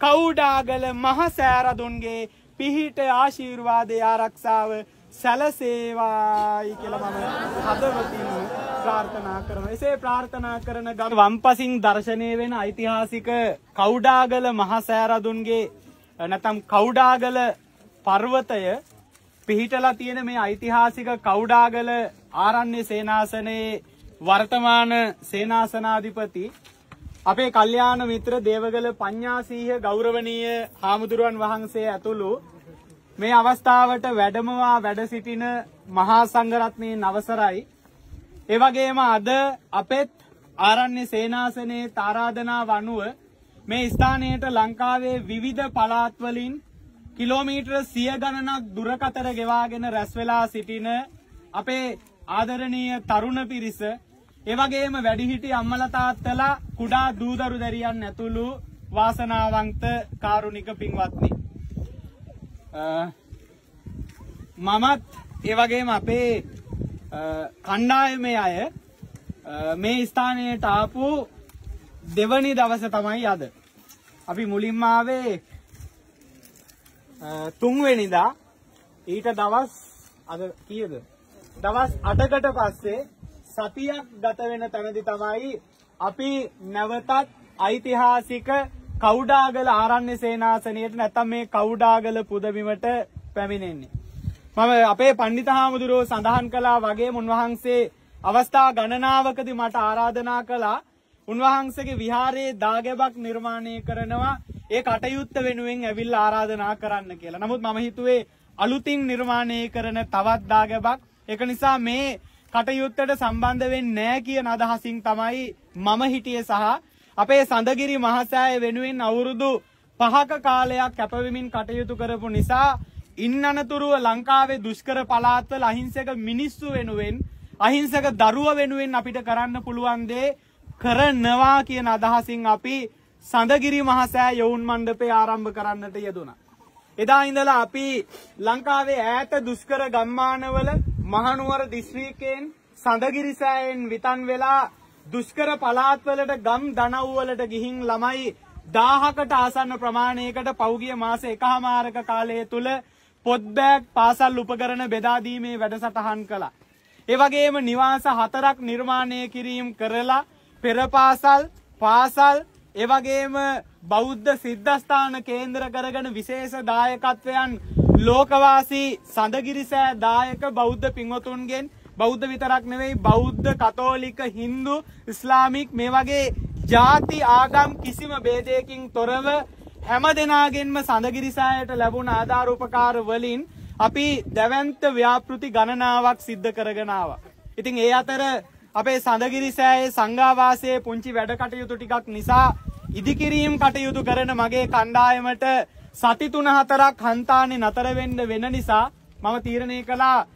කවුඩාගල මහසෑරදුන්ගේ පිහිට ආශීර්වාදය ආරක්ෂාව සැලසේවායි කියලා මම හදවතින් ප්‍රාර්ථනා කරනවා. එසේ ප්‍රාර්ථනා කරන ගම වම්පසින් දර්ශනය වෙන ඓතිහාසික කවුඩාගල මහසෑරදුන්ගේ නැත්නම් කවුඩාගල පර්වතය පිහිටලා තියෙන මේ ඓතිහාසික කවුඩාගල ආරණ්‍ය සේනාසනයේ වර්තමාන සේනාසනාධිපති අපේ කල්යාණ මිත්‍ර දේවගල පඤ්ඤාසීහ ගෞරවනීය හාමුදුරුවන් වහන්සේ ඇතුළු මේ අවස්ථාවට වැඩමවා වැඩ සිටින මහා සංඝරත්නයේ අවසරයි. ඒ වගේම අද අපෙත් ආරණ්‍ය සේනාසනයේ තාරාධනාව අනුව මේ ස්ථානයට ලංකාවේ විවිධ පළාත් වලින් කිලෝමීටර සිය ගණනක් දුරකතර ගෙවාගෙන රැස් වෙලා සිටින අපේ ආදරණීය තරුණ පිරිස ඒ වගේම වැඩිහිටි අම්මලා තාත්තලා කුඩා දූදරු දැරියන් ඇතුළු වාසනාවන්ත කාරුණික පින්වත්නි මමත් ඒ වගේම අපේ කණ්ඩායමේ අය මේ ස්ථානයට ආපු දෙවනි දවස තමයි අද. අපි මුලින්ම ආවේ තුන්වෙනිදා ඊට දවස් අද කීයද? දවස් 8කට පස්සේ සතියක් ගත වෙන තැනදි තමයි අපි නැවතත් ඓතිහාසික කවුඩාගල ආරණ්‍ය සේනාසනයට නැත්නම් මේ කවුඩාගල පුදබිමට පැමිණෙන්නේ. මම අපේ පණ්ඩිත හාමුදුරුවෝ සඳහන් කළා වගේ උන්වහන්සේ අවස්ථා ගණනාවකදී මට ආරාධනා කළා උන්වහන්සේගේ විහාරයේ දාගැබක් නිර්මාණය කරනවා ඒ කටයුත්ත වෙනුවෙන් ඇවිල්ලා ආරාධනා කරන්න කියලා. නමුත් මම හිතුවේ අලුතින් නිර්මාණය කරන තවත් දාගැබක් ඒක නිසා මේ කටයුත්තට සම්බන්ධ වෙන්නේ නැහැ කියන අදහසින් තමයි මම හිටියේ සහ අපේ සඳගිරි මහසෑය වෙනුවෙන් අවුරුදු පහක කාලයක් කැපවෙමින් කටයුතු කරපු නිසා ඉන්නනතුරුව ලංකාවේ දුෂ්කර පළාත්වල අහිංසක මිනිස්සු වෙනුවෙන් අහිංසක දරුව වෙනුවෙන් අපිට කරන්න පුළුවන් දේ කරනවා කියන අදහසින් අපි සඳගිරි මහසෑ යොවුන් මණ්ඩපේ ආරම්භ කරන්නට යෙදුණා. එදා ඉඳලා අපි ලංකාවේ ඈත දුෂ්කර ගම්මානවල මහනුවර දිස්ත්‍රික්කයෙන් සඳගිරි සෑයෙන් විතන් වෙලා දුෂ්කර පළාත්වලට ගම් දනව්වලට ගිහින් ළමයි 1000කට ආසන්න ප්‍රමාණයකට පෞගිය මාස එකහමාරක කාලය තුල පොත් බෑග් පාසල් උපකරණ බෙදා දීමේ වැඩසටහන් කළා. ඒ වගේම නිවාස හතරක් නිර්මාණය කිරීම කරලා පෙර පාසල් පාසල් ඒ වගේම බෞද්ධ සිද්ධස්ථාන කේන්ද්‍ර කරගෙන විශේෂ දායකත්වයන් ලෝකවාසී සඳගිරිසෑ දායක බෞද්ධ පින්වතුන්ගෙන් බෞද්ධ විතරක් නෙවෙයි බෞද්ධ කතෝලික හින්දු ඉස්ලාමික් මේ වගේ ಜಾති ආගම් කිසිම ભેදයකින් තොරව හැම දෙනාගෙන්ම සඳගිරිසායට ලැබුණ ආධාර උපකාර වලින් අපි දැවැන්ත ව්‍යාපෘති ගණනාවක් සිද්ධ කරගෙන ආවා. ඉතින් ඒ අතර අපේ සඳගිරිසෑයේ සංඝාවාසයේ පුංචි වැඩ කටයුතු ටිකක් නිසා ඉදිකිරීම් කටයුතු කරන මගේ කණ්ඩායමට සති තුන හතරක් හන්තානේ නතර වෙන්න වෙන නිසා මම තීරණය කළා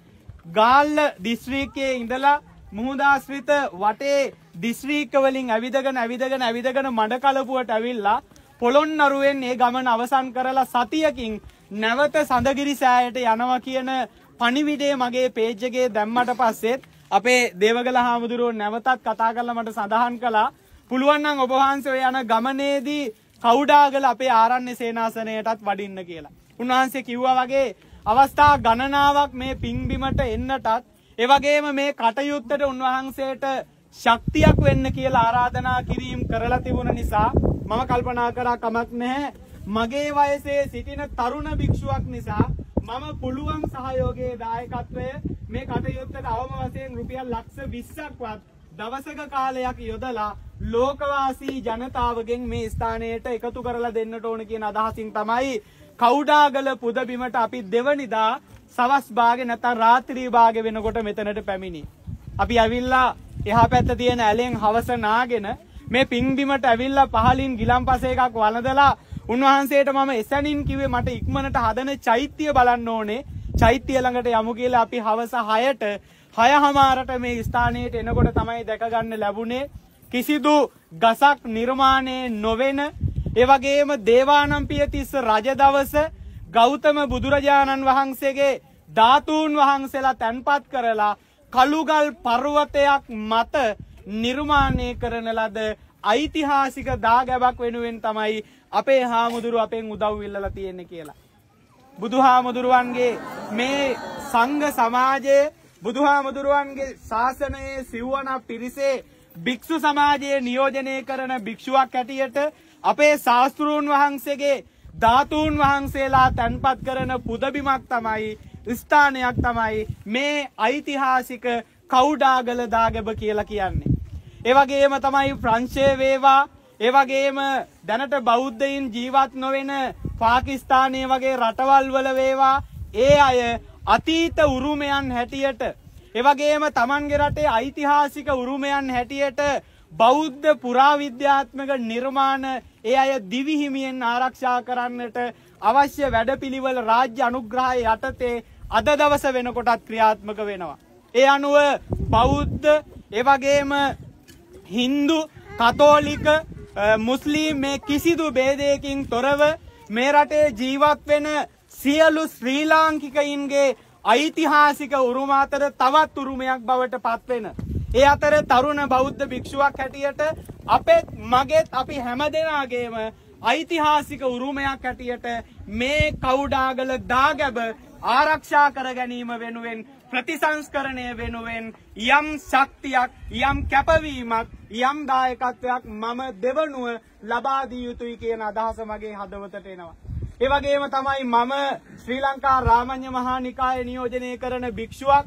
ගාල්ල දිස්ත්‍රික්කයේ ඉඳලා මුහුදාශ්‍රිත වටේ දිස්ත්‍රික්ක වලින් ඇවිදගෙන ඇවිදගෙන ඇවිදගෙන මඩකලපුවට ඇවිල්ලා පොළොන්නරුවෙන් ඒ ගමන අවසන් කරලා සතියකින් නැවත සඳගිරි සෑයට යනවා කියන පණිවිඩය මගේ පේජ් එකේ දැම්මට පස්සෙත් අපේ දේවගල හාමුදුරුවෝ නැවතත් කතා කරලා මට සඳහන් කළා. පුළුවන් නම් ඔබ වහන්සේ යන ගමනේදී කවුඩාගල අපේ ආරණ්‍ය සේනාසනයටත් වඩින්න කියලා. උන්වහන්සේ කිව්වා වගේ අවස්ථා ගණනාවක් මේ පිංබිමට එන්නටත් එවගේම මේ කටයුත්තට උන්වහන්සේට ශක්තියක් වෙන්න කියලා ආරාධනා කිරීම කරලා තිබුණ නිසා මම කල්පනා කරා කමක් නැහැ මගේ වයසේ සිටින තරුණ භික්ෂුවක් නිසා මම පුළුවන් සහයෝගයේ දායකත්වය මේ කටයුත්තට අවම වශයෙන් රුපියල් ලක්ෂ 20ක්වත් දවසක කාලයක් යොදලා ලෝකවාසී ජනතාවගෙන් මේ ස්ථානයට එකතු කරලා දෙන්නට ඕන කියන අදහසින් තමයි කවුඩාගල පුදබිමට අපි දෙවනිදා සවස් භාගෙ නැත්නම් රාත්‍රී භාගෙ වෙනකොට මෙතනට පැමිණි. අපි ඇවිල්ලා එහා පැත්ත තියෙන ඇලෙන් හවස නාගෙන මේ පිංබිමට ඇවිල්ලා පහලින් ගිලම්පස එකක් වළඳලා උන්වහන්සේට මම එසැනින් කිව්වේ මට ඉක්මනට හදන චෛත්‍ය බලන්න ඕනේ. චෛත්‍ය ළඟට යමු කියලා අපි හවස 6ට 6:00මාරට මේ ස්ථානයට එනකොට තමයි දැක ගන්න ලැබුණේ. කිසිදු ගසක් නිර්මාණය නොවෙන ඒ වගේම දේවානම්පියතිස්ස රජ දවස ගෞතම බුදුරජාණන් වහන්සේගේ ධාතුන් වහන්සේලා තැන්පත් කරලා කළුගල් පර්වතයක් මත නිර්මාණය කරන ලද ඓතිහාසික දාගැබක් වෙනුවෙන් තමයි අපේ හාමුදුරුව අපෙන් උදව් ඉල්ලලා තියෙන්නේ කියලා. බුදුහාමුදුරුවන්ගේ මේ සංඝ සමාජයේ බුදුහාමුදුරුවන්ගේ ශාසනයේ සිව්වනක් පිරිසේ භික්ෂු සමාජයේ නියෝජනය කරන භික්ෂුවක් හැටියට අපේ ශාස්ත්‍රූන් වහන්සේගේ ධාතුන් වහන්සේලා තැන්පත් කරන පුදබිමක් තමයි ස්ථානයක් තමයි මේ ඓතිහාසික කවුඩාගල දාගැබ කියලා කියන්නේ. ඒ වගේම තමයි ප්‍රංශය වේවා ඒ වගේම දැනට බෞද්ධයින් ජීවත් නොවන පාකිස්තානයේ වගේ රටවල් වල වේවා ඒ අය අතීත උරුමයන් හැටියට එවගේම තමන්ගේ රටේ ඓතිහාසික උරුමයන් හැටියට බෞද්ධ පුරාවිද්‍යාත්මක නිර්මාණ ඒ අය දිවිහිමියෙන් ආරක්ෂා කරන්නට අවශ්‍ය වැඩපිළිවෙල රාජ්‍ය අනුග්‍රහය යටතේ අද දවස වෙනකොටත් ක්‍රියාත්මක වෙනවා. ඒ අනුව බෞද්ධ එවගේම හින්දු කතෝලික මුස්ලිම් මේ කිසිදු බේදයකින් තොරව මේ රටේ ජීවත් වෙන සියලු ශ්‍රී ලාංකිකයින්ගේ ඓතිහාසික උරුම අතර තවත් උරුමයක් බවට පත්වෙන. ඒ අතර තරුණ බෞද්ධ භික්ෂුවක් හැටියට අපෙත් මගෙත් අපි හැමදෙනාගේම ඓතිහාසික උරුමයක් හැටියට මේ කවුඩාගල දාගැබ ආරක්ෂා කර ගැනීම වෙනුවෙන් ප්‍රතිසංස්කරණය වෙනුවෙන් යම් ශක්තියක් යම් කැපවීමක් යම් දායකත්වයක් මම දෙවනුව ලබා දිය යුතුයි කියන අදහස මගේ හදවතට එනවා. ඒ වගේම තමයි මම ශ්‍රී ලංකා රාමඤ්ඤ මහා නිකාය නියෝජනය කරන භික්ෂුවක්.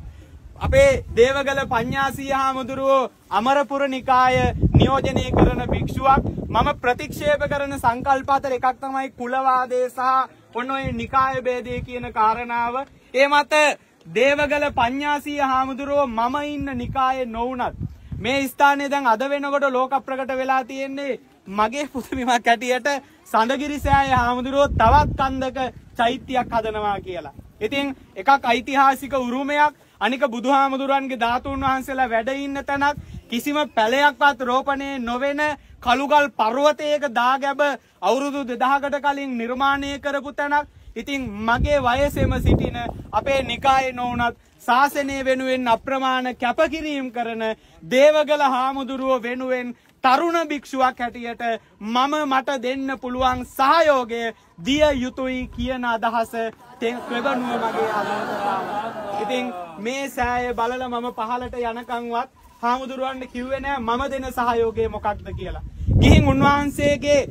අපේ දේවගල පඤ්ඤාසී හාමුදුරුවෝ අමරපුර නිකාය නියෝජනය කරන භික්ෂුවක්. මම ප්‍රතික්ෂේප කරන සංකල්ප අතර එකක් තමයි කුලවාදය සහ ඔන්න ඔය නිකාය ભેදය කියන කාරණාව. ඒ මත දේවගල පඤ්ඤාසී හාමුදුරුවෝ මම ඉන්න නිකායේ නොවුනත්. මේ ස්ථානයේ දැන් අද වෙනකොට ලෝක ප්‍රකට වෙලා තියෙන්නේ මගේ පුදුමිමක් ඇටියට සඳගිරි සෑය හාමුදුරුවෝ තවත් කන්දක චෛත්‍යයක් හදනවා කියලා. ඉතින් එකක් ඓතිහාසික උරුමයක් අනික බුදුහාමුදුරන්ගේ ධාතුන් වහන්සේලා වැඩ ඉන්න තැනක් කිසිම පැලයක්වත් රෝපණය නොවෙන කළුගල් පර්වතයක දාගැබ අවුරුදු 2000කට කලින් නිර්මාණය කරපු තැනක්. ඉතින් මගේ වයසෙම සිටින අපේ නිකායේ නොවුනත් ශාසනය වෙනුවෙන් අප්‍රමාණ කැපකිරීම් කරන දේවගල හාමුදුරුව වෙනුවෙන් තරුණ භික්ෂුවක් හැටියට මම මට දෙන්න පුළුවන් සහයෝගය දිය යුතුයි කියන අදහස ප්‍රබනුව මගේ අදහසට ඉතින් මේ සෑය බලලා මම පහලට යනකන්වත් හාමුදුරුවන්ට කිව්වේ නෑ මම දෙන සහයෝගය මොකක්ද කියලා. ගිහින් උන්වහන්සේගේ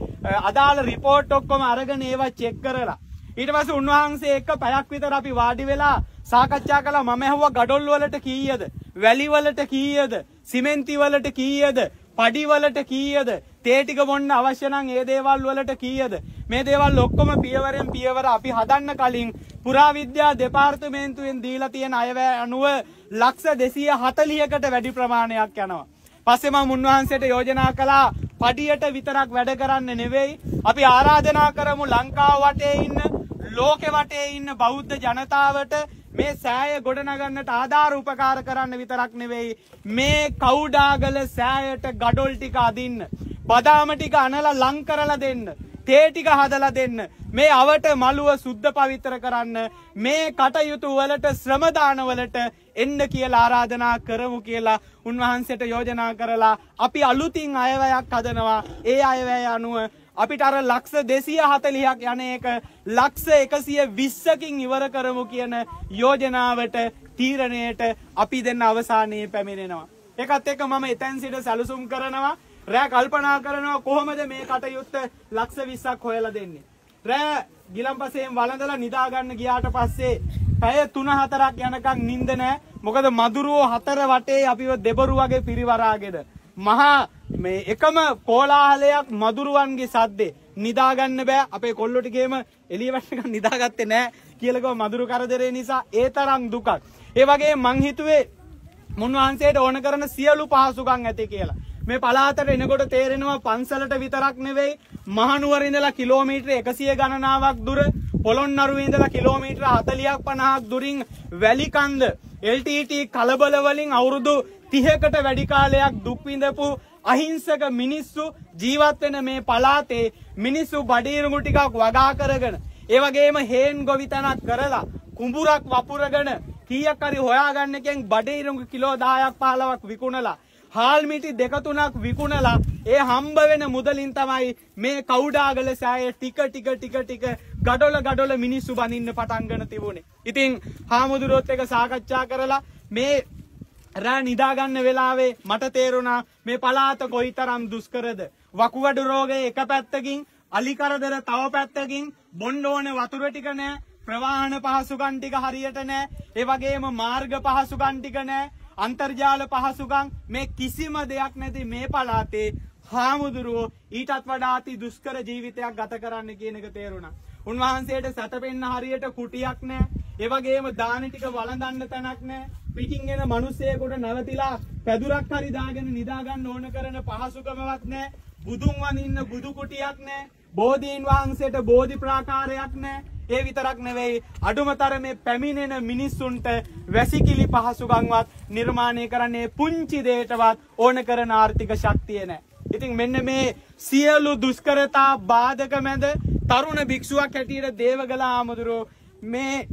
අදාළ රිපෝට් ඔක්කොම අරගෙන ඒවා චෙක් කරලා. ඊට පස්සේ උන්වහන්සේ එක්ක පැයක් විතර අපි වාඩි වෙලා සාකච්ඡා කළා මම ඇහුවා ගඩොල් වලට කීයද? වැලි වලට කීයද? සිමෙන්ති වලට කීයද? පඩිවලට කීයද? තේ ටික බොන්න අවශ්‍ය නම් ඒ දේවල් වලට කීයද? මේ දේවල් ඔක්කොම පියවරෙන් පියවර අපි හදන්න කලින් පුරාවිද්‍යා දෙපාර්තමේන්තුවෙන් දීලා තියෙන අයවැය අනුව ලක්ෂ 240කට වැඩි ප්‍රමාණයක් යනවා. පස්සේ මම උන්වහන්සේට යෝජනා කළා පඩියට විතරක් වැඩ කරන්න නෙවෙයි. අපි ආරාධනා කරමු ලංකාව වටේ ඉන්න ලෝකෙ වටේ ඉන්න බෞද්ධ ජනතාවට මේ සෑය ගොඩනගන්නට ආධාර උපකාර කරන්න විතරක් නෙවෙයි මේ කවුඩාගල සෑයට ගඩොල් ටික අදින්න බදාම ටික අනලා ලං කරලා දෙන්න තේ ටික හදලා දෙන්න මේ අවට මළුව සුද්ධ පවිත්‍ර කරන්න මේ කටයුතු වලට ශ්‍රමදාන වලට එන්න කියලා ආරාධනා කරමු කියලා උන්වහන්සේට යෝජනා කරලා අපි අලුතින් අයවැයක් හදනවා. ඒ අයවැය අනුව අපිට අර ලක්ෂ දෙසිය හතලියක් යන එක ලක්ෂ එකසිය විස්සකින් ඉවර කරමු කියන යෝජනාවට තීරණයට අපි දෙන්න අවසානයේ පැමිණෙනවා. එකත් එක මම එතැන් සිට සැලසුම් කරනවා රෑ කල්පනා කරනවා කොහොමද මේ කටයුත්ත ලක්ෂ විස්සක් හොයලා දෙන්නේ. රෑ ගිලම්පසයෙන් වළඳලා නිදාගන්න ගියාට පස්සේ පැය තුන හතරක් යනකම් නිින්ද නැහැ. මොකද මදුරුවෝ හතර වටේ අපිව දෙබරු වගේ පිරිවරාගෙන මහා මේ එකම කෝලාහලයක් මදුරුවන්ගේ සද්දේ නිදාගන්න බෑ අපේ කොල්ලොටිගේම එළිය වැටෙනකන් නිදාගත්තේ නෑ කියලා කිව්ව මදුරු කරදරේ නිසා ඒ තරම් දුකක්. ඒ වගේ මං හිතුවේ මුන්වහන්සේට ඕන කරන සියලු පහසුකම් ඇති කියලා. මේ පළාතට එනකොට තේරෙනවා පන්සලට විතරක් නෙවෙයි මහනුවර ඉඳලා කිලෝමීටර 100 ගණනාවක් දුර පොළොන්නරුවේ ඉඳලා කිලෝමීටර 40ක් 50ක් දුරින් වැලිකන්ද LTT කලබල වලින් අවුරුදු 30කට වැඩි කාලයක් දුක් විඳපු අහිංසක මිනිස්සු ජීවත් වෙන මේ පළාතේ මිනිස්සු බඩීරුඟු ටිකක් වගා කරගෙන ඒ වගේම හේන් ගොවිතැනක් කරලා කුඹුරක් වපුරගෙන කීයක් හරි හොයාගන්න එකෙන් බඩීරුඟු කිලෝ 10ක් 15ක් විකුණලා හාල් මිටි දෙක තුනක් විකුණලා ඒ හම්බ වෙන මුදලින් තමයි මේ කවුඩාගල සෑය ටික ටික ටික ටික ගඩොල ගඩොල මිනිස්සු බඳින්න පටන් ගන්න තිබුණේ. ඉතින් හාමුදුරුවොත් එක සාකච්ඡා කරලා මේ රෑ නිදාගන්න වෙලාවේ මට තේරුණා මේ පලාත කොයිතරම් දුෂ්කරද. වකුගඩු රෝගය එක පැත්තකින් අලි කරදර තව පැත්තකින් බොන්න ඕනේ වතුර ටික නෑ ප්‍රවාහන පහසුකම් ටික හරියට නෑ ඒ වගේම මාර්ග පහසුකම් ටික නෑ අන්තර්ජාල පහසුකම් මේ කිසිම දෙයක් නැති මේ පළාතේ හාමුදුරුවෝ ඊටත් වඩා අති දුෂ්කර ජීවිතයක් ගත කරන්න කියන එක තේරුණා. උන්වහන්සේට සැතපෙන්න හරියට කුටියක් නෑ. ඒ වගේම දාන ටික වළඳන්න තැනක් නෑ. පිටින් එන මිනිස්සෙකුට නැවතිලා පැදුරක් හරි දාගෙන නිදා ගන්න ඕන කරන පහසුකමවත් නෑ. බුදුන් වඳින්න බුදු කුටියක් නෑ. බෝධීන් වහන්සේට බෝධි ප්‍රාකාරයක් නෑ. ඒ විතරක් නෙවෙයි අඩුමතර මේ පැමිණෙන මිනිස්සුන්ට වැසිකිලි පහසුකම්වත් නිර්මාණය කරන්නේ පුංචි දෙයකටවත් ඕන කරන ආර්ථික ශක්තිය නැහැ. ඉතින් මෙන්න මේ සියලු දුෂ්කරතා බාධක මැද තරුණ භික්ෂුවක් හැටියට දේවගල ආමුදුරෝ මේ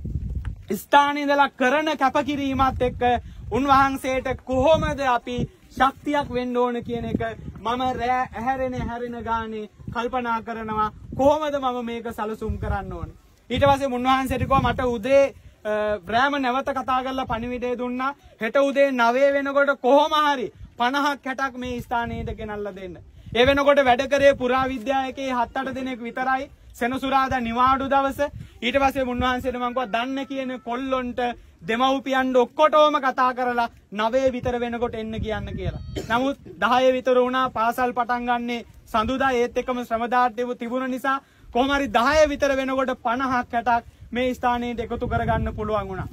ස්ථානයේ ඉඳලා කරන කැපකිරීමත් එක්ක උන්වහන්සේට කොහොමද අපි ශක්තියක් වෙන්න ඕන කියන එක මම රෑ ඇහැරෙන ඇහැරෙන ගානේ කල්පනා කරනවා කොහොමද මම මේක සලසුම් කරන්න ඕනේ ඊට පස්සේ මුන්වහන්සේට කිව්වා මට උදේ රෑම නැවත කතා කරලා පණිවිඩය දුන්නා හෙට උදේ 9 වෙනකොට කොහොම හරි 50ක් 60ක් මේ ස්ථානයට ගෙනල්ලා දෙන්න. ඒ වෙනකොට වැඩ කරේ පුරාවිද්‍යායකේ 7-8 දෙනෙක් විතරයි. සෙනසුරාදා නිවාඩු දවස. ඊට පස්සේ මුන්වහන්සේට මං කිව්වා දන්න කියන කොල්ලොන්ට දෙමව්පියන්ට ඔක්කොටම කතා කරලා 9 විතර වෙනකොට එන්න කියන්න කියලා. නමුත් 10 විතර වුණා පාසල් පටන් ගන්නේ සඳුදා ඒත් එක්කම ශ්‍රමදාර්ථය තිබුණ නිසා කොහොම හරි 10 විතර වෙනකොට 50ක් 60ක් මේ ස්ථානයට එකතු කරගන්න පුළුවන් වුණා.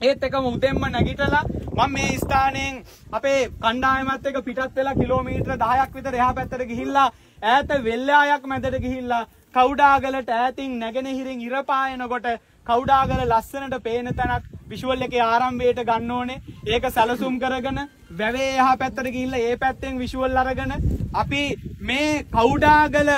ඒත් එකම උදෙන්ම නැගිටලා මම මේ ස්ථානයෙන් අපේ කණ්ඩායමත් එක්ක පිටත් වෙලා කිලෝමීටර 10ක් විතර එහා පැත්තට ගිහිල්ලා ඈත වෙල්ලායක් මැදට ගිහිල්ලා කවුඩාගලට ඈතින් නැගෙනහිරින් ඉර පායනකොට කවුඩාගල ලස්සනට පේන තැනක් විෂුවල් එකේ ආරම්භයට ගන්න ඕනේ. ඒක සැලසුම් කරගෙන වැවේ එහා පැත්තට ගිහිල්ලා ඒ පැත්තෙන් විෂුවල් අරගෙන අපි මේ කවුඩාගල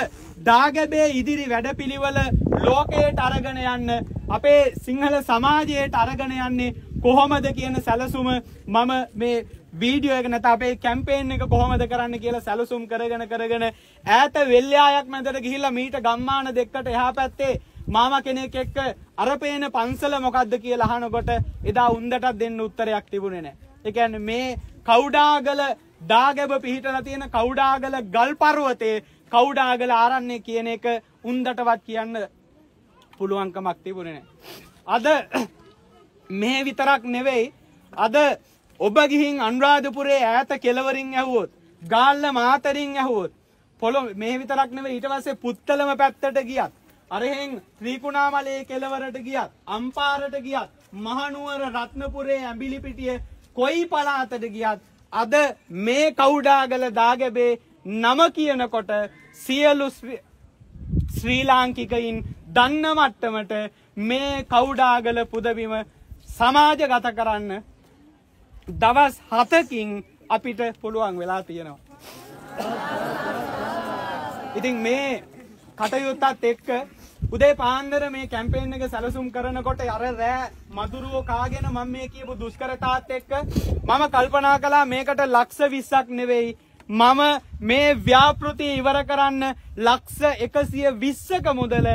දාගැබේ ඉදිරි වැඩපිළිවෙල ලෝකයට අරගෙන යන්න අපේ සිංහල සමාජයට අරගෙන යන්නේ කොහොමද කියන සැලසුම මම මේ වීඩියෝ එක නැත අපේ කැම්පේන් එක කොහොමද කරන්න කියලා සැලසුම් කරගෙන කරගෙන ඈත වෙල්යායක් මැදට ගිහිල්ලා මීට ගම්මාන දෙකට එහා පැත්තේ මාමා කෙනෙක් එක්ක අර පේන පන්සල මොකද්ද කියලා අහනකොට එදා උන්දටත් දෙන්න උත්තරයක් තිබුණේ නැහැ. ඒ කියන්නේ මේ කවුඩාගල දාගැබ පිහිටලා තියෙන කවුඩාගල ගල් පර්වතයේ කවුඩාගල ආරන්නේ කියන එක උන්දටවත් කියන්න පුළුවන්කමක් තිබුණේ නැහැ. අද මේ විතරක් නෙවෙයි. අද ඔබ ගිහින් අනුරාධපුරේ ඈත කෙළවරින් ඇහුවොත් ගාල්ල මාතරින් ඇහුවොත් පොළොව මේ විතරක් නෙවෙයි ඊට පස්සේ පුත්තලම පැත්තට ගියත් අරහෙන් ත්‍රිකුණාමලේ කෙළවරට ගියත් අම්පාරට ගියත් මහනුවර රත්නපුරේ ඇඹිලිපිටිය කොයි පළාතට ගියත් අද මේ කවුඩාගල දාගැබේ නම කියනකොට සියලු ශ්‍රී ලාංකිකයින් දන්න මට්ටමට මේ කවුඩාගල පුදබිම සමාජගත කරන්න දවස් හතකින් අපිට පුළුවන් වෙලා තියෙනවා. ඉතින් මේ කටයුත්තත් එක්ක උදේ පාන්දර මේ කැම්පේන් එක සැලසුම් කරනකොට අර රෑ මදුරුවෝ කාගෙන මම මේ කියපු දුෂ්කරතාවත් එක්ක මම කල්පනා කළා මේකට ලක්ෂ 20ක් නෙවෙයි මම මේ ව්‍යාපෘතිය ඉවර කරන්න ලක්ෂ එකසිය විස්සක මුදල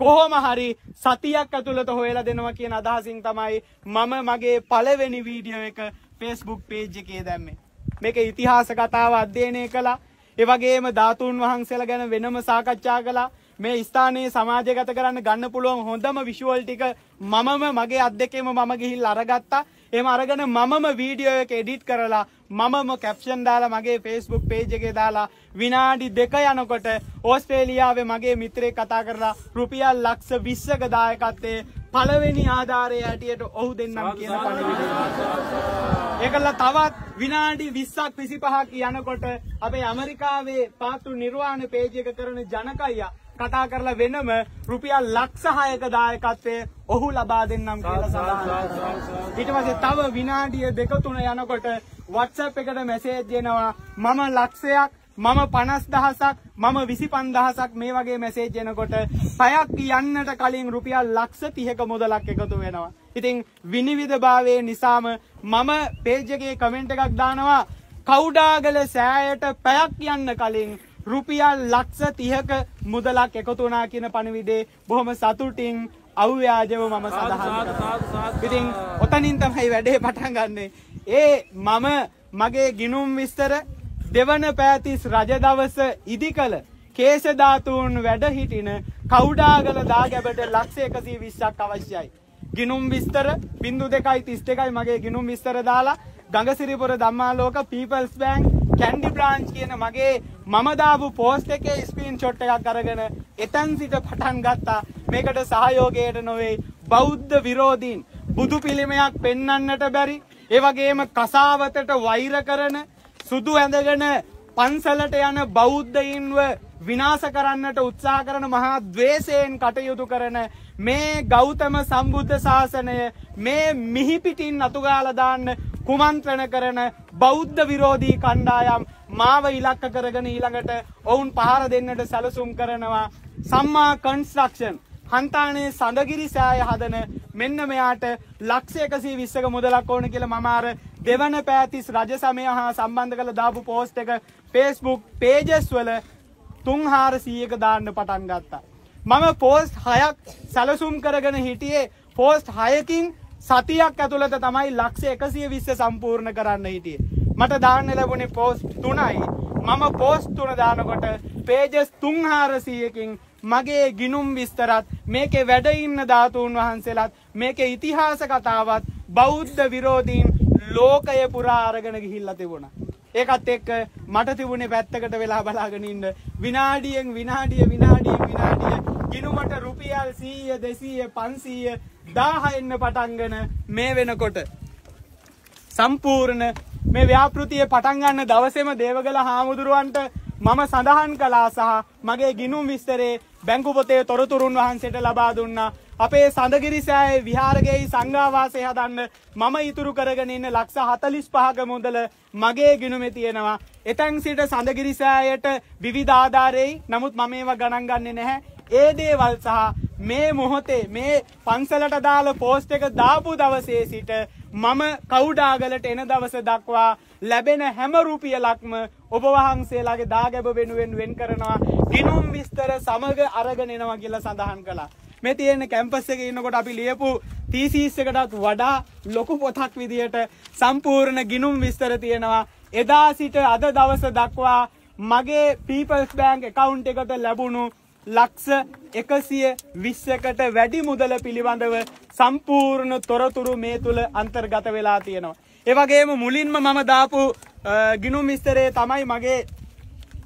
කොහොම හරි සතියක් ඇතුළත හොයලා දෙනවා කියන අදහසින් තමයි මම මගේ පළවෙනි වීඩියෝ එක Facebook page එකේ දැම්මේ. මේක ඉතිහාස කතාව අධ්‍යයනය කළා. ඒ වගේම ධාතුන් වහන්සේලා ගැන වෙනම සාකච්ඡා කළා. මේ ස්ථානයේ සමාජගත කරන්න ගන්න පුළුවන් හොඳම විෂුවල් ටික මමම මගේ අත් දෙකේම මම ගිහිල්ලා අරගත්තා. එහෙම අරගෙන මමම වීඩියෝ එක එඩිට් කරලා මමම කැප්ෂන් දාලා මගේ Facebook page එකේ දාලා විනාඩි දෙක යනකොට ඕස්ට්‍රේලියාවේ මගේ මිත්‍රයෙක් කතා කරලා රුපියල් ලක්ෂ 20ක දායකත්වයේ පළවෙනි ආධාරය හැටියට ඔහු දෙන්නම් කියන පණිවිඩය. ඒකලා තවත් විනාඩි 20ක් 25ක් යනකොට අපේ ඇමරිකාවේ පාතු නිර්වාණ පේජ් එක කරන ජනකయ్య කතා කරලා වෙනම රුපියල් ලක්ෂ 6ක දායකත්වයේ ඔහු ලබා දෙන්නම් කියලා සඳහන්. ඊට පස්සේ තව විනාඩිය දෙක තුන යනකොට WhatsApp එකට මැසේජ් එනවා මම ලක්ෂයක් මම 50000ක් මම 25000ක් මේ වගේ මැසේජ් එනකොට පැයක් යන්නට කලින් රුපියල් ලක්ෂ 30ක මුදලක් එකතු වෙනවා. ඉතින් විනිවිදභාවයේ නිසාම මම පේජ් එකේ කමෙන්ට් එකක් දානවා. කවුඩාගල සෑයට පැයක් යන්න කලින් රුපියල් ලක්ෂ තිහක මුදලක් එකතුනා කියන පණවිඩේ බොහොම සතුටින් අව්‍යාජව මම සඳහන් ඉතින් ඔතනින් තමයි වැඩේ පටන් ගන්නේ ඒ මම මගේ ගිනුම් විස්තර දෙවන පෑතිස් රජ දවස ඉදි කළ කේශධාතුන් වැඩ හිටින කවුඩාගල දාගැබට ලක්ෂ එකසී විශ්ෂක් අවශ්‍යයි. ගිනුම් විස්තර බින්දු දෙකයි තිස් දෙකයි මගේ ගිනුම් විස්තර දාලා Gangasiripura Dhammaloka people's bank Kandy branch කියන මගේ මම දාපු පෝස්ට් එකේ ස්ක්‍රීන් ෂොට් එකක් අරගෙන එතන් සිට පටන් ගත්තා මේකට සහයෝගයට නොවේ බෞද්ධ විරෝධීන් බුදු පිළිමයක් පෙන්වන්නට බැරි ඒ වගේම කසාවතට වෛර කරන සුදු ඇඳගෙන පන්සලට යන බෞද්ධයින්ව විනාශ කරන්නට උත්සාහ කරන මහා ද්වේෂයෙන් කටයුතු කරන මේ ගෞතම සම්බුද්ධ ශාසනය මේ මිහිපිටින් අතුගාලා දාන්න කුමන්ත්‍රණ කරන බෞද්ධ විරෝධී කණ්ඩායම් මාව ඉලක්ක කරගෙන ඊළඟට ඔවුන් පහර දෙන්නට සැලසුම් කරනවා සම්මා කන්ස්ට්‍රක්ෂන්. හන්තානේ සඳගිරි සෑය හදන මෙන්න මෙයාට ලක්ෂ එකසී විස්සක මුදලක් ඕන කියලා මම අර දෙවන පෑතිස් රජ සමය හා සම්බන්ධ කළ දාපු පෝස්ට් එක Facebook pages වල 3400ක දාන්න පටන් ගත්තා. මම පෝස්ට් 6ක් සැලසුම් කරගෙන හිටියේ පෝස්ට් 6කින් සතියක් ඇතුළත තමයි ලක්ෂ එකසිය විස්ස සම්පූර්ණ කරන්න හිටියේ. මට දාන්න ලැබුණේ පෝස්ට් තුනයි. මම පෝස්ට් තුන දානකොට පේජස් තුන්හාරසීයකින් මගේ ගිනුම් විස්තරත් මේකේ වැඩ ඉන්න ධාතුන් වහන්සේලාත් මේකේ ඉතිහාස කතාවත් බෞද්ධ විරෝධීන් ලෝකය පුරා අරගෙන ගිහිල්ලා තිබුණා. ඒකත් එක්ක මට තිබුණේ පැත්තකට වෙලා බලාගෙන ඉන්න විනාඩියෙන් විනාඩිය විනාඩියෙන් විනාඩිය ගිනුමට රුපියල් 100 200 500 1000 එන්න පටන්ගෙන මේ වෙනකොට සම්පූර්ණ මේ ව්‍යාපෘතිය පටන් ගන්න දවසේම දේවගල හාමුදුරුවන්ට මම සඳහන් කළා සහ මගේ ගිනුම් විස්තරේ බැංකු පොතේ තොරතුරුන් වහන්සේට ලබා දුන්නා. අපේ සඳගිරි සෑයේ විහාරගෙයි සංඝාවාසය හදන්න මම ඉතුරු කරගෙන ඉන්න ලක්ෂ 45ක මුදල මගේ ගිණුමේ තියෙනවා. එතැන් සිට සඳගිරි සෑයට විවිධ ආධාරෙයි. නමුත් මම ඒවා ගණන් ගන්නේ නැහැ. ඒ දේවල් සහ මේ මොහොතේ මේ පන්සලට දාලා පෝස්ට් එක දාපු දවසේ සිට මම කවුඩාගලට එන දවස දක්වා ලැබෙන හැම රුපියලක්ම ඔබ වහන්සේලාගේ දාගැබ වෙනුවෙන් වෙන් කරනවා ගිනුම් විස්තර සමග අරගෙන එනවා කියලා සඳහන් කළා. මේ තියෙන කැම්පස් එකේ ඉන්නකොට අපි ලියපු තීසීස් එකටත් වඩා ලොකු පොතක් විදියට සම්පූර්ණ ගිනුම් විස්තර තියෙනවා. එදා සිට අද දවස දක්වා මගේ People's Bank account එකට ලැබුණු ලක්ෂ එකසිය විස්සකට වැඩි මුදල පිළිබඳව සම්පූර්ණ තොරතුරු මේ තුළ අන්තර්ගත වෙලා තියෙනවා. ඒවගේම මුලින්ම මම දාපු ගිනුම් විස්තරේ තමයි මගේ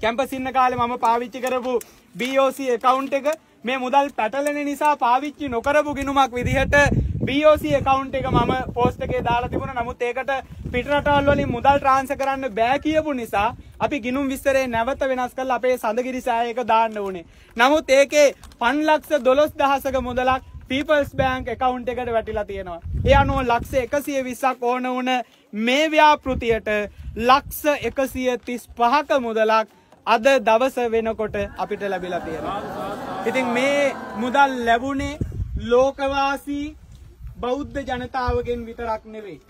කැම්පසින්න කාලේ මම පාවිච්චි කරපු BOC account එක මේ මුදල් පැටලෙන නිසා පාවිච්චි නොකරපු ගිනුමක් විදිහට BOC account එක මම post එකේ දාලා තිබුණා. නමුත් ඒකට පිටරටවල් වලින් මුදල් ට්‍රාන්ස්ෆර් කරන්න බෑ කියපු නිසා අපි ගිනුම් විස්තරේ නැවත වෙනස් කරලා අපේ සඳගිරි සෑයක දාන්න ඕනේ. නමුත් ඒකේ 5 ලක්ෂ 12000ක මුදලක් People's Bank account එකට වැටිලා තියෙනවා. ඒ අනුව ලක්ෂ 120ක් ඕන වුණ මේ ව්‍යාපෘතියට ලක්ෂ 135ක මුදලක් අද දවස වෙනකොට අපිට ලැබිලා තියෙනවා. ඉතින් මේ මුදල් ලැබුණේ ලෝකවාසී බෞද්ධ ජනතාවගෙන් විතරක් නෙවෙයි.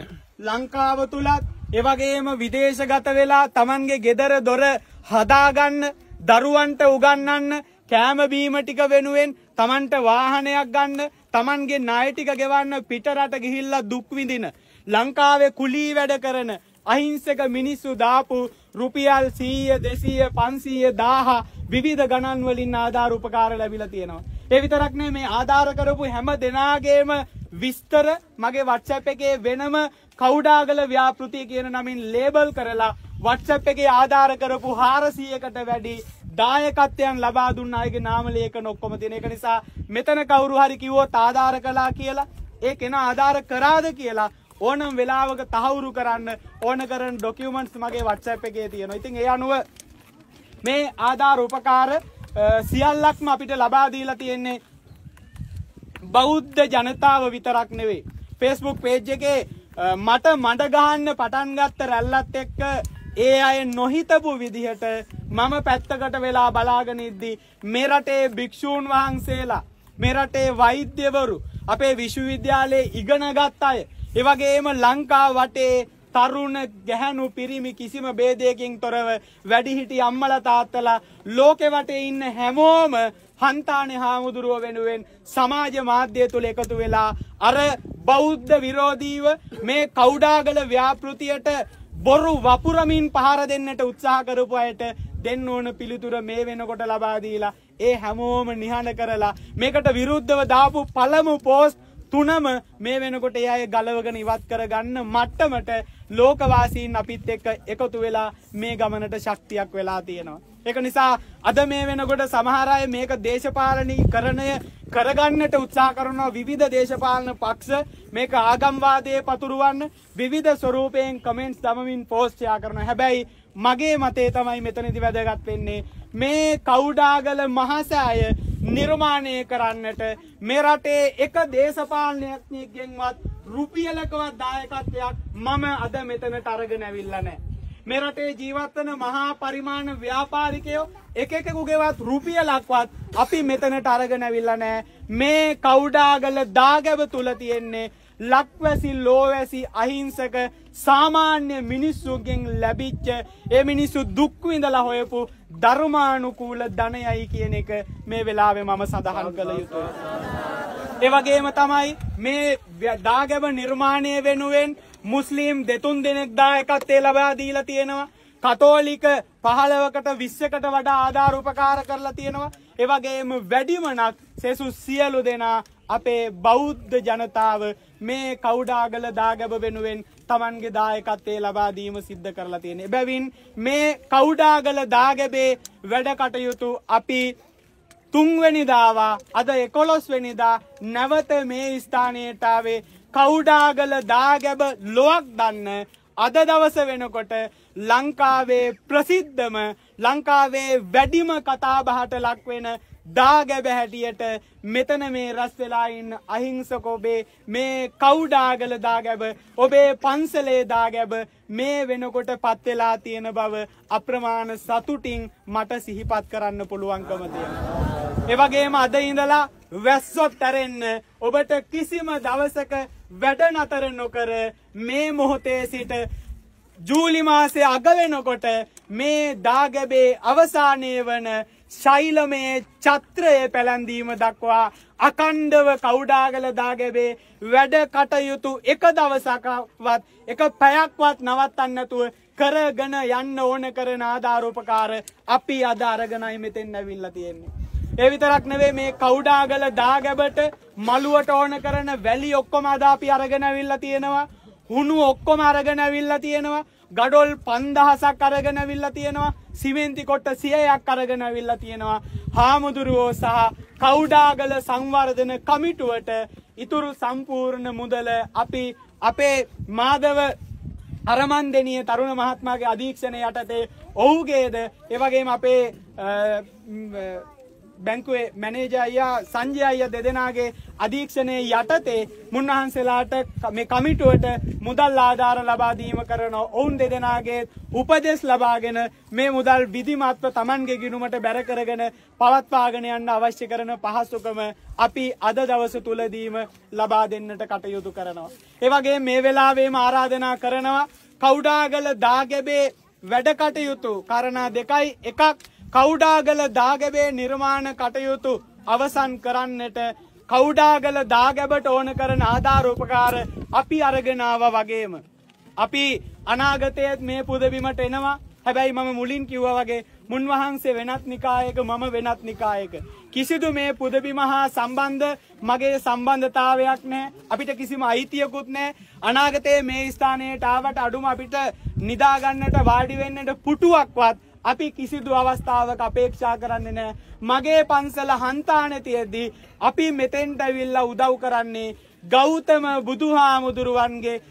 ලංකාව තුලත් එවගේම විදේශගත වෙලා Tamanගේ ගෙදර දොර හදාගන්න දරුවන්ට උගන්වන්න කෑම බීම ටික වෙනුවෙන් Tamanට වාහනයක් ගන්න Tamanගේ ණය ටික ගෙවන්න පිටරට ගිහිල්ලා දුක් විඳින ලංකාවේ කුලී වැඩ කරන අහිංසක මිනිස්සු දාපු රුපියල් 100 200 500 1000 විවිධ ගණන් වලින් ආධාර උපකාර ලැබිලා තියෙනවා. ඒ විතරක් නෙමෙයි මේ ආධාර කරපු හැම දෙනාගේම විස්තර මගේ WhatsApp එකේ වෙනම කවුඩාගල ව්‍යාපෘතිය කියන නමින් ලේබල් කරලා WhatsApp එකේ ආධාර කරපු 400කට වැඩි දායකත්වයන් ලබා දුන්න අයගේ නාම ලේඛන ඔක්කොම තියෙන එක නිසා මෙතන කවුරු හරි කිව්වොත් ආධාර කළා කියලා ඒ කෙනා ආධාර කරාද කියලා ඕනම් වෙලාවක තහවුරු කරන්න ඕන කරන ඩොකියුමන්ට්ස් මගේ WhatsApp එකේ තියෙනවා. ඉතින් ඒ අනුව මේ ආධාර උපකාර සියල්ලක්ම අපිට ලබා දීලා තියෙන්නේ බෞද්ධ ජනතාව විතරක් නෙවෙයි. Facebook page එකේ මට මඩ ගහන්න පටන් ගත්ත රැල්ලත් එක්ක ඒ අය නොහිතපු විදිහට මම පැත්තකට වෙලා බලාගෙන ඉද්දි මේ රටේ භික්ෂූන් වහන්සේලා මේ රටේ වෛද්‍යවරු අපේ විශ්වවිද්‍යාලයේ ඉගෙන ගත් අය ඒ වගේම ලංකා වටේ තරුණ ගැහැණු පිරිමි කිසිම ભેදයකින් තොරව වැඩිහිටි අම්මලා තාත්තලා ලෝකෙ වටේ ඉන්න හැමෝම හන්තානේ හාමුදුරුව වෙනුවෙන් සමාජ මාධ්‍ය තුල එකතු වෙලා අර බෞද්ධ විරෝධීව මේ කවුඩාගල ව්‍යාපෘතියට බොරු වපුරමින් පහර දෙන්නට උත්සාහ කරපු අයට දෙන්න ඕන පිළිතුර මේ වෙනකොට ලබා දීලා ඒ හැමෝම නිහඬ කරලා මේකට විරුද්ධව දාපු පළමු පෝස්ට් තුනම මේ වෙනකොට ඒ අය ගලවගෙන ඉවත් කරගන්න මට්ටමට ලෝකවාසීන් අපිත් එක්ක එකතු වෙලා මේ ගමනට ශක්තියක් වෙලා තියෙනවා. ඒක නිසා අද මේ වෙනකොට සමහර අය මේක දේශපාලනීකරණය කරගන්නට උත්සාහ කරනවා විවිධ දේශපාලන පක්ෂ මේක ආගම්වාදයේ පතුරවන්න විවිධ ස්වරූපයෙන් කමෙන්ට්ස් දමමින් පෝස්ට් කරනවා. හැබැයි මගේ මතේ තමයි මෙතනදි වැදගත් වෙන්නේ මේ කවුඩාගල මහසෑය නිර්මාණය කරන්නට මේ රටේ එක දේශපාලනඥයෙක්ගෙන්වත් රුපියලකවත් දායකත්වයක් මම අද මෙතනට අරගෙන ඇවිල්ලා නැහැ. මේ රටේ ජීවත් වෙන මහා පරිමාණ ව්‍යාපාරිකයෝ එක එකෙකුගේවත් රුපියලක්වත් අපි මෙතනට අරගෙන ඇවිල්ලා නැහැ. මේ කවුඩාගල දාගැබ තුල තියෙන්නේ ලක්වැසි ලෝවැසි අහිංසක සාමාන්‍ය මිනිස්සුගෙන් ලැබිච්ච ඒ මිනිස්සු දුක් විඳලා හොයපු ධර්මානුකූල ධනයයි කියන එක මේ වෙලාවේ මම සඳහන් කළ යුතුයි. ඒ වගේම තමයි මේ දාගැබ නිර්මාණය වෙනුවෙන් මුස්ලිම් දෙතුන් දෙනෙක් දායකත්වයේ ලබා දීලා තියෙනවා. කතෝලික 15කට 20කට වඩා ආධාර උපකාර කරලා තියෙනවා. ඒ වගේම වැඩිමනක් සෙසු සියලු දෙනා අපේ බෞද්ධ ජනතාව මේ කවුඩාගල දාගැබ වෙනුවෙන් තමන්ගේ දායකත්වයේ ලබා දීම සිද්ධ කරලා තියෙන. එබැවින් මේ කවුඩාගල දාගැබේ වැඩ කටයුතු අපි තුන්වැනිදාවා අද එකොළොස් වෙනිදා නැවත මේ ස්ථානයට ආවේ කවුඩාගල දාගැබ ලොවක් දන්න අද දවස වෙනකොට ලංකාවේ ප්‍රසිද්ධම ලංකාවේ වැඩිම කතාබහට ලක්වෙන දාගැබ හැටියට මෙතන මේ රැස් වෙලා ඉන්න අහිංසක ඔබේ මේ කවුඩාගල දාගැබ ඔබේ පන්සලේ දාගැබ මේ වෙනකොට පත් වෙලා තියෙන බව අප්‍රමාණ සතුටින් මට සිහිපත් කරන්න පුළුවන්කම තියෙනවා. ඒ වගේම අද ඉඳලා වැස්සොත් ඇරෙන්න ඔබට කිසිම දවසක වැඩ නතර නොකර මේ මොහොතේ සිට ජූලි මාසේ අග වෙනකොට මේ දාගැබේ අවසානය වන ශෛලමේ චත්‍රය පැළැන්දීම දක්වා අකණ්ඩව කවුඩාගල දාගැබේ වැඩ කටයුතු එක දවසකවත් එක පැයක්වත් නවත්තන්න නැතුව කරගෙන යන්න ඕන කරන ආධාරෝපකාර අපි අද අරගෙනයි මෙතෙන් ඇවිල්ලා තියෙන්නේ. ඒ විතරක් නෙවෙයි මේ කවුඩාගල දාගැබට මළුවට ඕන කරන වැලි ඔක්කොම අද අපි අරගෙන ඇවිල්ලා තියෙනවා. හුණු ඔක්කොම අරගෙන ඇවිල්ලා තියෙනවා. ගඩොල් 5000ක් අරගෙන ඇවිල්ලා තියෙනවා. සිමෙන්ති කොට්ට 100ක් අරගෙන ඇවිල්ලා තියෙනවා. හාමුදුරුවෝ සහ කවුඩාගල සංවර්ධන කමිටුවට ඉතුරු සම්පූර්ණ මුදල අපි අපේ මාදව අරමන්දෙනිය තරුණ මහත්මාගේ අධීක්ෂණය යටතේ ඔහුගේද එවගේම අපේ බැංකුවේ මැනේජර් අයියා සංජය අයියා දෙදෙනාගේ අධීක්ෂණයේ යටතේ මුන්වහන්සේලාට මේ කමිටුවට මුදල් ආධාර ලබා දීම කරන ඔවුන් දෙදෙනාගේ උපදෙස් ලබාගෙන මේ මුදල් විධිමත්ව Tamanගේ ගිණුමට බැර කරගෙන පවත්වාගෙන යන්න අවශ්‍ය කරන පහසුකම අපි අද දවස තුලදීම ලබා දෙන්නට කටයුතු කරනවා. ඒ වගේ මේ වෙලාවේම ආරාධනා කරනවා කවුඩාගල දාගැබේ වැඩ කටයුතු කරනා දෙකයි එකක් කවුඩාගල දාගැබේ නිර්මාණ කටයුතු අවසන් කරන්නට කවුඩාගල දාගැබට ඕන කරන ආධාරෝපකාර අපි අරගෙනාව වගේම. අපි අනාගතයත් මේ පුදබිමට එනවා හැබැයි මම මුලින් කිව්වා වගේ මුන්වහන්සේ වෙනත් නිකායක මම වෙනත් නිකායක. කිසිදු මේ පුදබිම හා සම්බන්ධ මගේ සම්බන්ධතාවයක් නෑ අපිට කිසිම අයිතියකුත් නෑ අනාගතයේ මේ ස්ථානයට ආවට අඩුම අපිට නිදාගන්නට වාඩිවෙන්නට පුටුවක්වත් අපි කිසිදු අවස්ථාවක අපේක්ෂා කරන්නේ නැහැ. මගේ පන්සල හන්තානේ තියෙද්දි අපි මෙතෙන්ට ඇවිල්ලා උදව් කරන්නේ ගෞතම බුදුහාමුදුරුවන්ගේ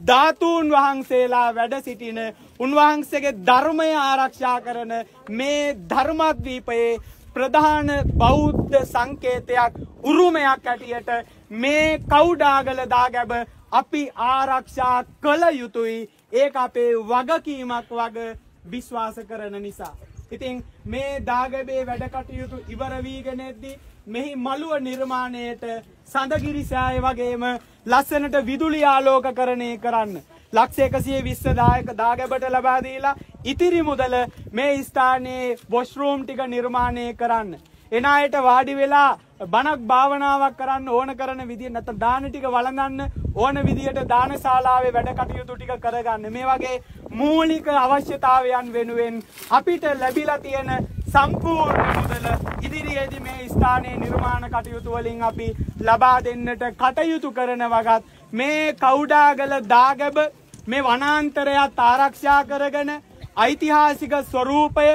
ධාතුන් වහන්සේලා වැඩ සිටින උන්වහන්සේගේ ධර්මය ආරක්ෂා කරන මේ ධර්මද්වීපයේ ප්‍රධාන බෞද්ධ සංකේතයක් උරුමයක් ඇටියට මේ කවුඩාගල දාගැබ අපි ආරක්ෂා කළ යුතුයි ඒක අපේ වගකීමක් වග විශ්වාස කරන නිසා. ඉතින් මේ දාගැබේ වැඩ කටයුතු ඉවර වීගෙන එද්දී මෙහි මළුව නිර්මාණයට සඳගිරිසෑය වගේම ලස්සනට විදුලි ආලෝකකරණය කරන්න. ලක්ෂ එකසිය විස්ස දායක දාගැබට ලබා දීලා ඉතිරි මුදල මේ ස්ථානයේ වොෂ්රූම් ටික නිර්මාණය කරන්න. එන අයට වාඩි වෙලා බණක් භාවනාවක් කරන්න ඕන කරන විදිහ නැත්නම් දාන ටික වළඳන්න ඕන විදියට දානශාලාවේ වැඩ කටයුතු ටික කරගන්න. මේ වගේ මූලික අවශ්‍යතාවයන් වෙනුවෙන් අපිට ලැබිලා තියෙන සම්පූර්ණ මුදල ඉදිරියේදී මේ ස්ථානයේ නිර්මාණ කටයුතු වලින් අපි ලබා දෙන්නට කටයුතු කරන වගත් මේ කවුඩාගල දාගැබ මේ වනාන්තරයත් ආරක්ෂා කරගෙන ඓතිහාසික ස්වරූපය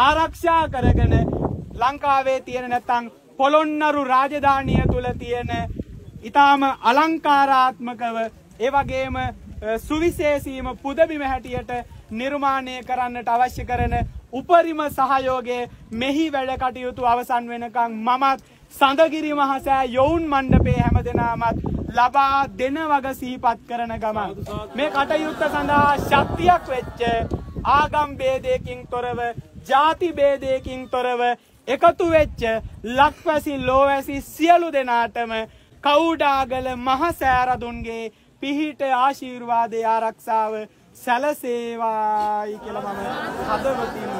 ආරක්ෂා කරගෙන ලංකාවේ තියෙන නැත්තං පොළොන්නරු රාජධානිය තුළ තියෙන ඉතාම අලංකාරාත්මකව ඒවගේම සුවිශේෂීම පුදබිම හැටියට නිර්මාණය කරන්නට අවශ්‍ය කරන උපරිම සහයෝගය මෙහි වැඩ කටයුතු අවසන් වෙනකං මමත් සඳගිරි මහසෑ යොවුන් මණ්ඩපේ හැම දෙනාමත් ලබා දෙන වග සීපත් කරන ගමන්. මේ කටයුත්ත සඳහා ශක්තියක් වෙච්ච ආගම් බේදයකින් තොරව ජාතිබේදයකින් තොරව එකතු වෙච්ච ලක්වැසි ලෝවැසි සියලු දෙනාටම කවුඩාගල මහසෑරදුන්ගේ පිහිට ආශීර්වාදය ආරක්ෂාව සැලසේවායි කියලා මම හදවතින්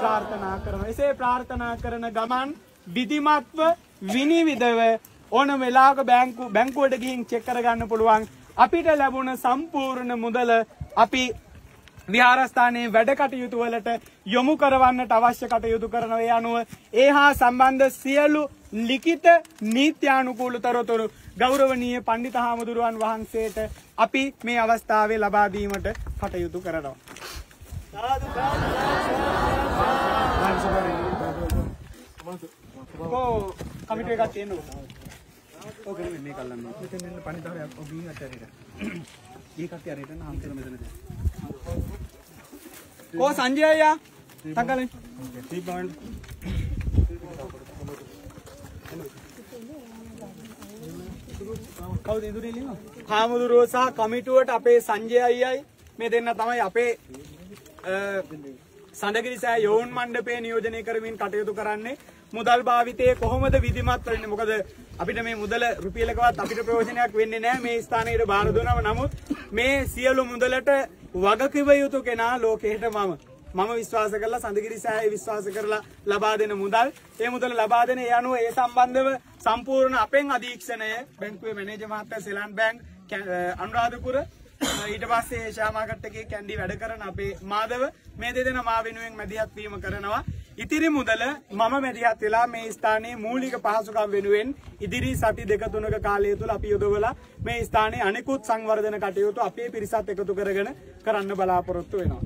ප්‍රාර්ථනා කරනවා. එසේ ප්‍රාර්ථනා කරන ගමන් විධිමත්ව විනිවිදව ඕන වෙලාවක බැංකු බැංකුවට ගිහින් චෙක් කරගන්න පුළුවන්. අපිට ලැබුණ සම්පූර්ණ මුදල අපි විහාරස්ථානයේ වැඩ කටයුතු වලට යොමු කරවන්නට අවශ්‍ය කටයුතු කරන ඒ අනුව ඒ හා සම්බන්ධ සියලු ලිඛිත නීත්‍යානුකූල තොරතුරු ගෞරවනීය පණ්ඩිත හාමුදුරුවන් වහන්සේට අපි මේ අවස්ථාවේ ලබා දීමට කටයුතු කරනවා. කො කමිටුව එකක් තියෙනවා. ඕක නෙමෙයි මේක අල්ලන්න. මෙතන ඉන්න පණිදාරයක් ඔබින් අතරේට. ඒකත් අරේට නම් කියලා මෙතන දැන්. ඕ සංජය අයියා තකලෙන්. කවුද ඉදුරේ ලියනවා? හාමුදුරුවෝ සහ කමිටුවට අපේ සංජය අයියයි මේ දෙන්න තමයි අපේ අ, සඳගිරි සෑ යෝන් මණ්ඩපේ නියෝජනය කරමින් කටයුතු කරන්නේ මුදල් භාවිතයේ කොහොමද විධිමත් වෙන්නේ? මොකද අපිට මේ මුදල රුපියලකවත් අපිට ප්‍රයෝජනයක් වෙන්නේ නැහැ මේ ස්ථානයේ බාර දුනම. නමුත් මේ සියලු මුදලට වගකිව යුතු කෙනා ලෝකෙට මම. මම විශ්වාස කරලා සඳගිරි සෑය විශ්වාස කරලා ලබා දෙන මුදල්. ඒ මුදල ලබා දෙන ඒ අනුව ඒ සම්බන්ධව සම්පූර්ණ අපෙන් අධීක්ෂණය බැංකුවේ මැනේජර් මහත්තයා සෙලන් බැංක් කැ- අ, අනුරාධපුර. ඊට පස්සේ ශාමාකට් එකේ කැන්ඩි වැඩ කරන අපේ මාදව මේ දෙදෙනා මා වෙනුවෙන් මැදිහත් වීම කරනවා. ඉතිරි මුදල මම මැදිහත් වෙලා මේ ස්ථානයේ මූලික පහසුකම් වෙනුවෙන් ඉදිරි සති දෙක තුනක කාලය තුල අපි යොදවලා මේ ස්ථානයේ අනිකුත් සංවර්ධන කටයුතු අපේ පිරිසත් එකතු කරගෙන කරන්න බලාපොරොත්තු වෙනවා.